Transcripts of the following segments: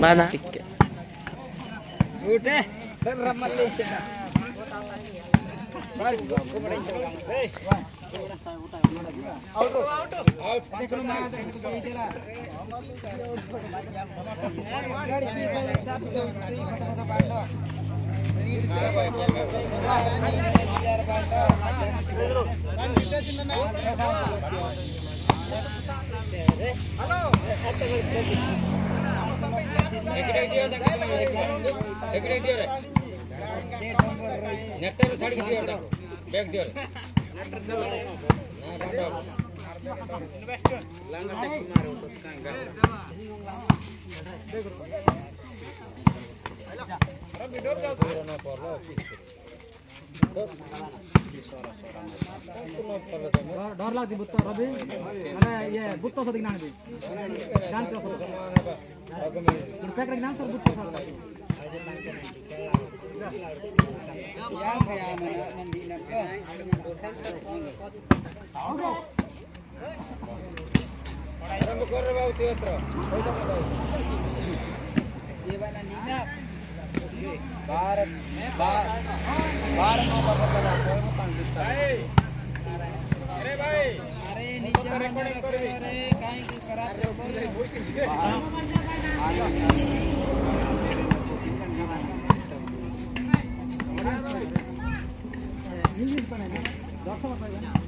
ಬಾನಾ ಟಿಕ್ಕೆ ಊಟ ಬರ್ರಮ್ಮಲ್ಲಿ ಬಾರಿ ಇದೆಯೋ ಎಕಡೆ ಇದೆಯೋ ರೆ ನೆಟ್ಟರು डर लाग्थ्यो बुत्त रवि ए बुत्त छ कि नानी जान्छ प्याकेट नाम छ बुत्त छ भारत में भारत में अरे भाई अरे नीचे रेकॉर्डिंग कर रे काहे की खराब तो हो? गई दीपक मैं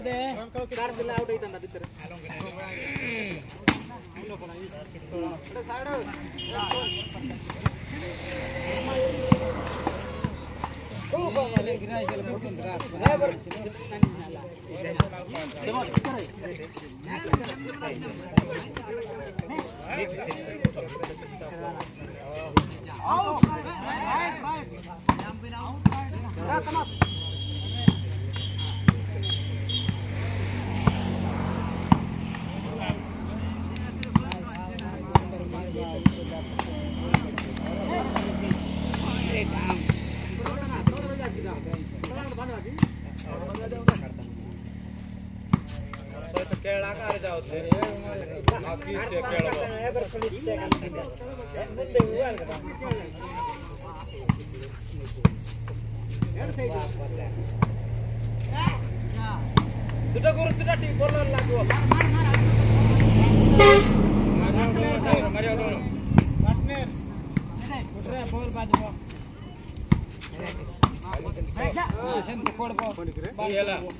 दे छाड़ दे आउट होइता ना भीतर Come on. দুটো গরু দুটো টিপ বলার লাগবো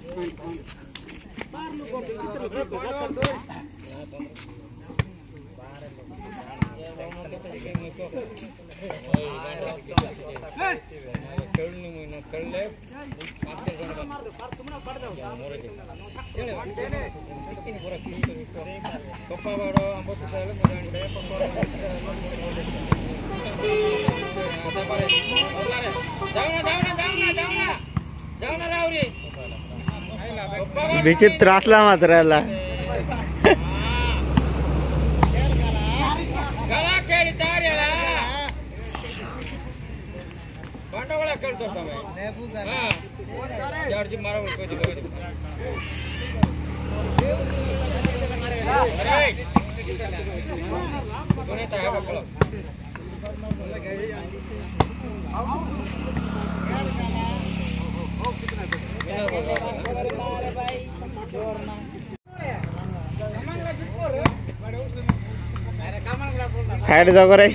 ಕಳ್ಳೆ ಕೊಪ್ಪವಾಡು ಅಂಬತ್ತು ಜಾವಣ ಜಾವಣ ಜಾವಣ ಜಾವಣ ಜಾವಣ ರಾವ್ರಿ विचित्र असला मात्र याला ಗಲಾ ಕೇಳಿತಾರ್ಯಲ್ಲ ಬಂಡವಾಳ ಕೇಳ್ತವೆ ಜಾರ್ಜಿ ಮರ ಉಳ್ಕೋತಿ ಅರೆ Ini tak apa kalau. Side দাও করে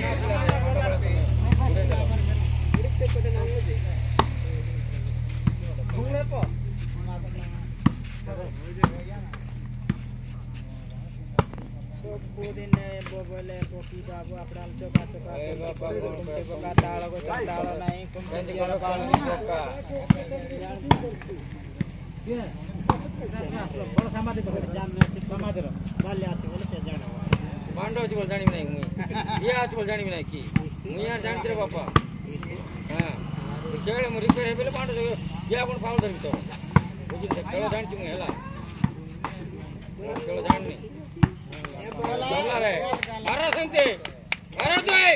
मांडो अच्छी बोल जानी नहीं मुई ये अच्छी बोल जानी नहीं की मुई यार जानते रे बापा हाँ तो मुझे रिपेयर है पहले मांडो जो ये अपन फाउल धरी तो बुझी तो केवल जान चुके हेला केवल जान नहीं बोला रे अरे सुनते अरे तो है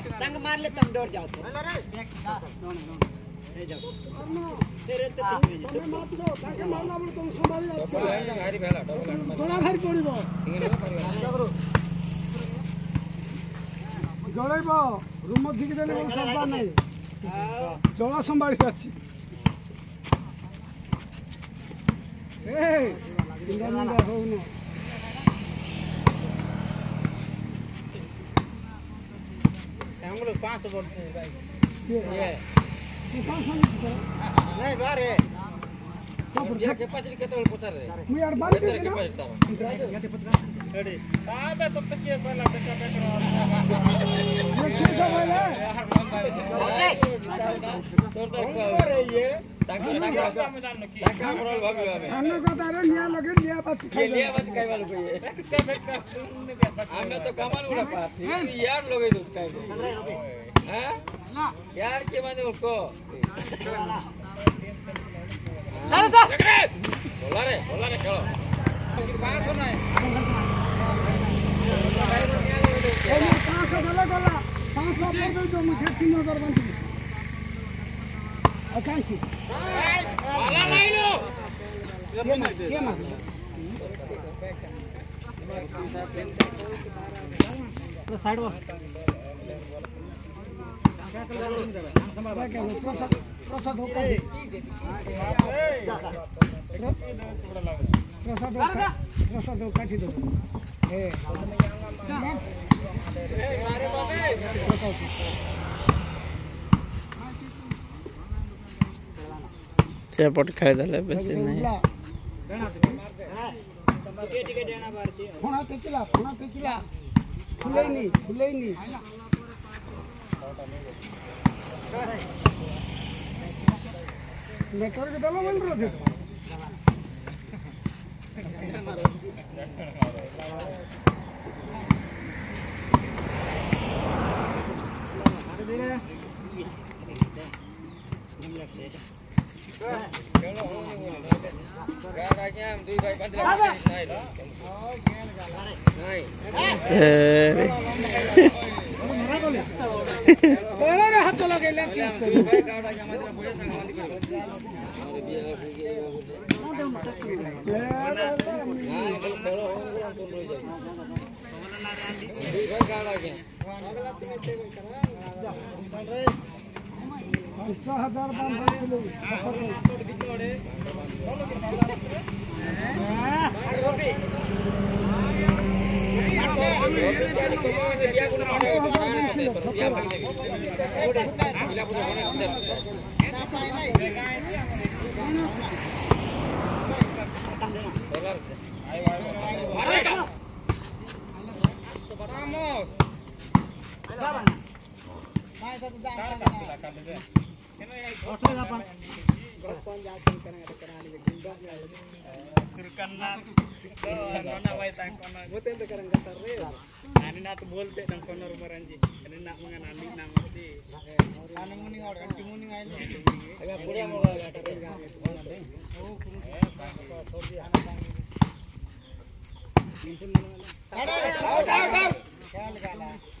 तंग मार ले तंग डोर जाओ तो थोड़ा भारी पड़ब জড়াইব রুম দিকে দেলে কোনো শব্দ নাই জল সম্ভাড়ি আছে এই মুন্ডা মুন্ডা হও না हम लोग पाँच सौ बोलते हैं भाई ये नहीं बारे ये के पचली के तो पुतर रे मैं यार बाल के के पचता हूँ ये पचला तब तक ये पहला बेटा बेटा ये ठीक है बोला ओके छोड़ दो ये हमने को तारे लिया लगे लिया बात के लिया बात कई वालों को ये। हमने तो कमाल बोला पास यार लोगे दूध का हैं। हाँ? यार के माने उसको अरे जा बोला रे बोला रे चलो। कहाँ सुना है? पाँच सौ बोला बोला। पाँच सौ दे दो मुझे तीन हज़ार बंद Accanti. Alla Lailo! Chiama. Side was. प्रसाद प्रसाद होकर प्रसाद होकर प्रसाद होकर ठीक है चपट खाई देले बेसी नहीं। फोना तेकिला फोना तेकिला खुले नहीं खुले नहीं। नेटवर्क डालो बन रहा थे Thank you. দুই ভাই গাড়া কেন Vamos. Vamos. Ini nak mengenali nama si. Anu muni ngoro, anu muni ngai. Agak kurang mau agak kering. Oh, kurang. Eh, tak apa, tak apa. Ini pun mengenali. Tak apa, tak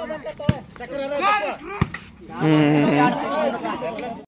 ज़बरदस्त ହୁଁ